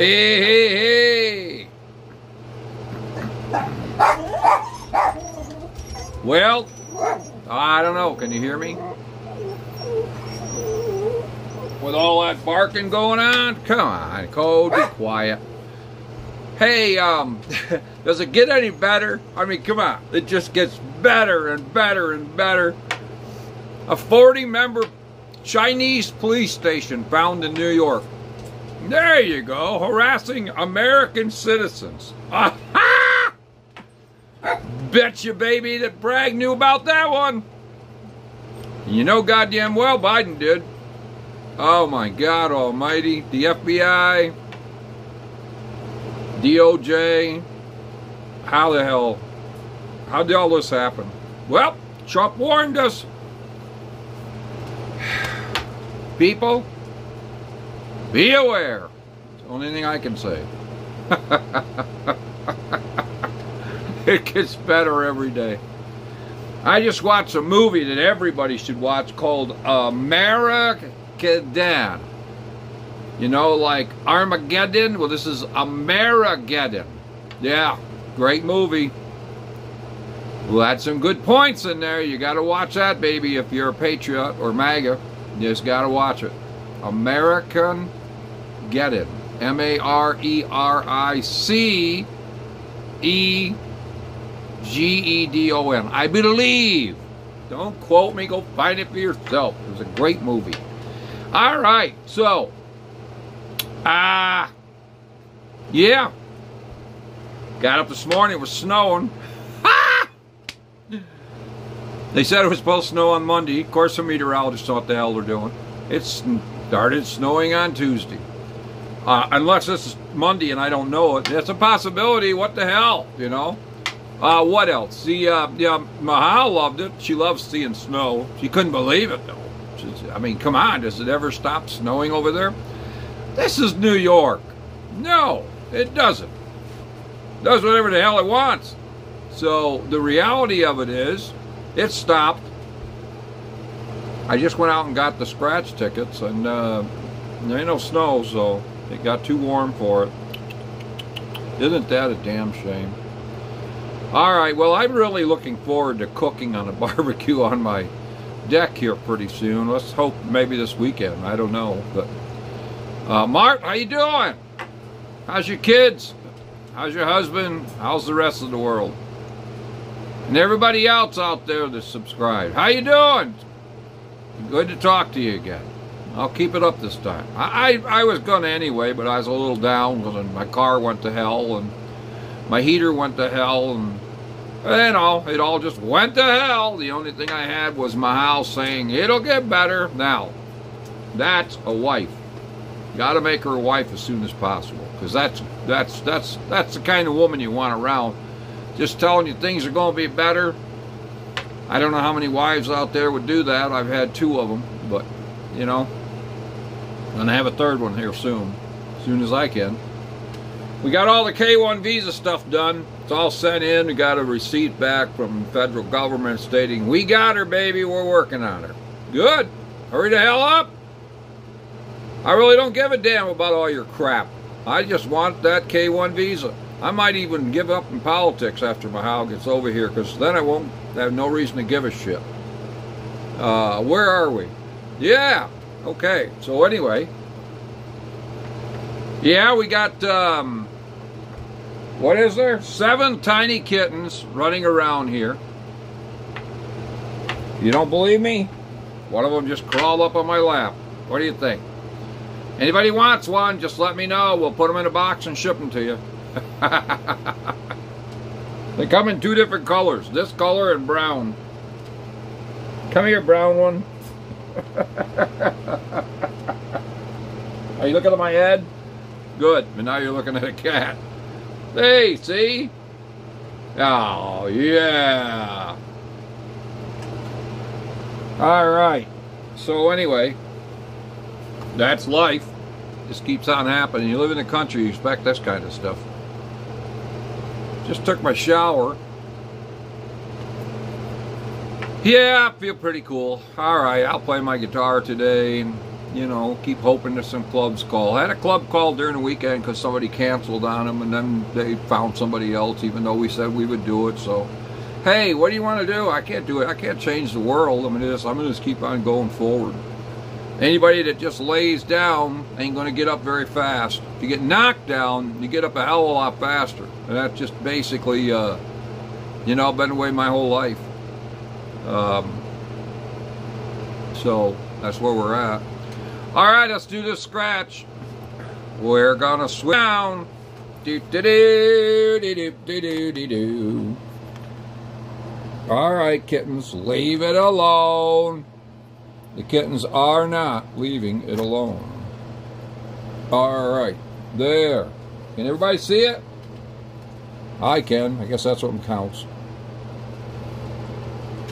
Hey, hey, hey. Well, I don't know. Can you hear me? With all that barking going on? Come on, Code, be quiet. Hey, um, does it get any better? I mean, come on. It just gets better and better and better. A 40 member Chinese police station found in New York. There you go, harassing American citizens. Aha! Bet you, baby, that Bragg knew about that one. You know goddamn well Biden did. Oh my God almighty. The FBI, DOJ. How the hell? How did all this happen? Well, Trump warned us. People, be aware. It's the only thing I can say. it gets better every day. I just watched a movie that everybody should watch called American. You know, like Armageddon? Well, this is Amerigeddon. Yeah, great movie. Well, had some good points in there. You got to watch that, baby, if you're a patriot or MAGA. You just got to watch it. American Geddon. M A R E R I C E G E D O N. I believe. Don't quote me. Go find it for yourself. It was a great movie. All right. So, ah, uh, yeah. Got up this morning. It was snowing. They said it was supposed to snow on Monday. Of course, the meteorologists what the hell they're doing. It started snowing on Tuesday. Uh, unless this is Monday and I don't know it. It's a possibility. What the hell, you know? Uh, what else? The, uh, yeah, Mahal loved it. She loves seeing snow. She couldn't believe it, though. She's, I mean, come on. Does it ever stop snowing over there? This is New York. No, it doesn't. It does whatever the hell it wants. So the reality of it is, it stopped. I just went out and got the scratch tickets, and uh, there ain't no snow, so it got too warm for it. Isn't that a damn shame? All right, well, I'm really looking forward to cooking on a barbecue on my deck here pretty soon. Let's hope maybe this weekend. I don't know, but uh, Mart, how you doing? How's your kids? How's your husband? How's the rest of the world? And everybody else out there that's subscribed. How you doing? Good to talk to you again. I'll keep it up this time. I, I, I was going to anyway, but I was a little down because my car went to hell and my heater went to hell and you know, it all just went to hell. The only thing I had was my house saying, it'll get better. Now, that's a wife. Got to make her a wife as soon as possible because that's, that's, that's, that's the kind of woman you want around just telling you things are going to be better. I don't know how many wives out there would do that. I've had two of them, but you know, I'm gonna have a third one here soon, as soon as I can. We got all the K1 visa stuff done. It's all sent in. We got a receipt back from federal government stating, we got her, baby, we're working on her. Good. Hurry the hell up. I really don't give a damn about all your crap. I just want that K1 visa. I might even give up in politics after Mahal gets over here because then I won't have no reason to give a shit. Uh, where are we? Yeah. Okay. So anyway. Yeah, we got, um, what is there? Seven tiny kittens running around here. You don't believe me? One of them just crawled up on my lap. What do you think? Anybody wants one, just let me know. We'll put them in a box and ship them to you. they come in two different colors, this color and brown. Come here, brown one. Are you looking at my head? Good, but now you're looking at a cat. Hey, see? Oh, yeah. All right. So anyway, that's life. Just keeps on happening. You live in the country, you expect this kind of stuff. Just took my shower. Yeah, I feel pretty cool. All right, I'll play my guitar today. And, you know, keep hoping that some clubs call. I had a club call during the weekend because somebody canceled on them, and then they found somebody else, even though we said we would do it. So, hey, what do you want to do? I can't do it. I can't change the world. I mean, I'm going to just keep on going forward. Anybody that just lays down ain't going to get up very fast. If you get knocked down, you get up a hell of a lot faster. And that's just basically, uh, you know, been the way my whole life. Um, so that's where we're at. All right, let's do this scratch. We're gonna swim down. Do do do do do do do do. All right, kittens, leave it alone. The kittens are not leaving it alone. All right, there. Can everybody see it? I can. I guess that's what counts.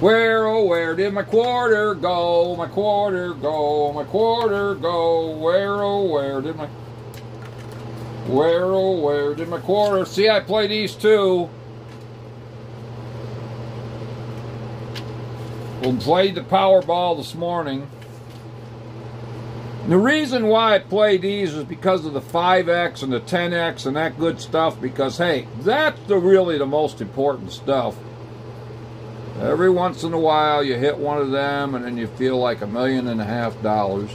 Where, oh, where did my quarter go? My quarter go? My quarter go? Where, oh, where did my... Where, oh, where did my quarter... See, I play these too. We played the Powerball this morning. The reason why I play these is because of the 5X and the 10X and that good stuff because, hey, that's the really the most important stuff. Every once in a while you hit one of them and then you feel like a million and a half dollars.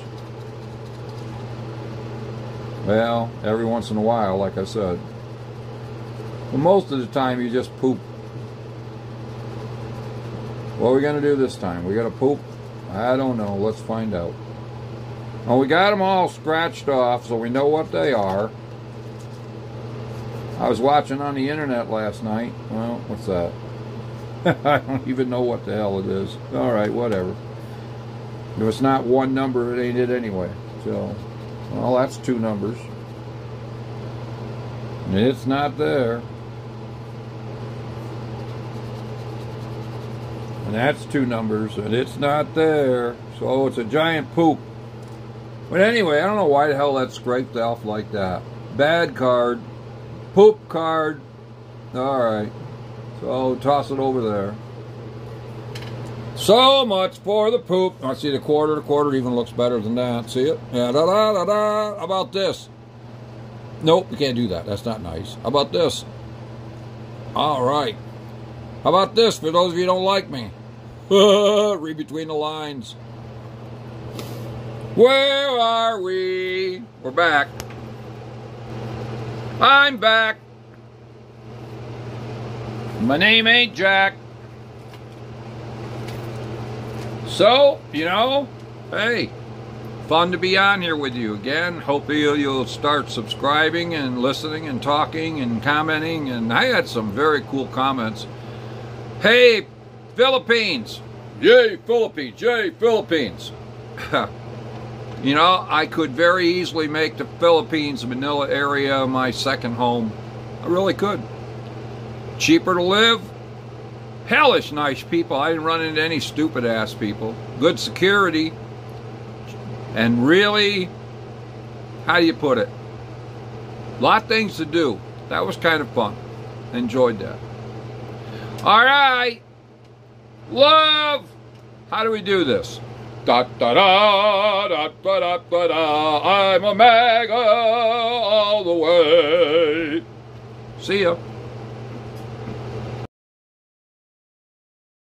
Well, every once in a while, like I said. But most of the time you just poop. What are we going to do this time? We got to poop? I don't know. Let's find out. Well, we got them all scratched off so we know what they are. I was watching on the internet last night. Well, what's that? I don't even know what the hell it is. All right, whatever. If it's not one number, it ain't it anyway. So, well, that's two numbers. It's not there. And that's two numbers, and it's not there. So it's a giant poop. But anyway, I don't know why the hell that scraped off like that. Bad card. Poop card. Alright. So toss it over there. So much for the poop. I see the quarter. The quarter even looks better than that. See it? Yeah, da da da da. How about this? Nope, you can't do that. That's not nice. How about this? All right. How about this for those of you don't like me? Read between the lines. Where are we? We're back. I'm back. My name ain't Jack. So, you know, hey, fun to be on here with you again. Hope you'll, you'll start subscribing and listening and talking and commenting. And I had some very cool comments. Hey, Philippines. Yay, Philippines. Yay, Philippines. you know, I could very easily make the Philippines, Manila area, my second home. I really could cheaper to live, hellish nice people. I didn't run into any stupid ass people. Good security, and really, how do you put it? A lot of things to do. That was kind of fun. Enjoyed that. All right. Love. How do we do this? Da da da da da da da da. I'm a MAGA all the way. See ya.